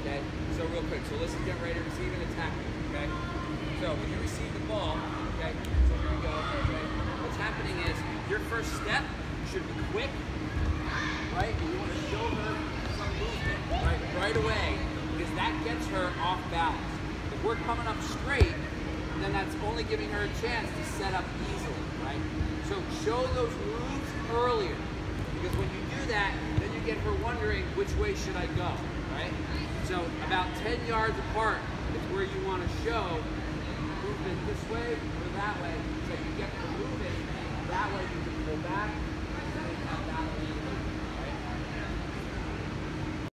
okay? So real quick, so listen, get ready to receive and attack, okay? So when you receive the ball, okay, so here you go, okay? What's happening is your first step should be quick, right? And you want to show her some movement, right, right away, because that gets her off balance. If we're coming up straight, then that's only giving her a chance to set up easily, right? So show those moves earlier, because when you do that, then you get her wondering which way should I go, right? So about 10 yards apart is where you want to show movement this way or that way,